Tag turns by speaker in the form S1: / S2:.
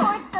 S1: horse.